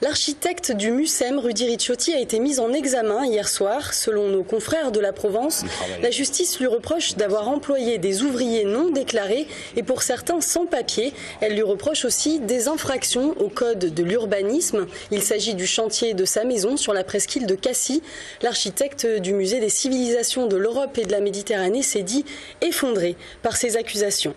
L'architecte du MUSEM, Rudy Ricciotti, a été mis en examen hier soir. Selon nos confrères de la Provence, la justice lui reproche d'avoir employé des ouvriers non déclarés et pour certains sans papier. Elle lui reproche aussi des infractions au code de l'urbanisme. Il s'agit du chantier de sa maison sur la presqu'île de Cassis. L'architecte du musée des civilisations de l'Europe et de la Méditerranée s'est dit effondré par ces accusations.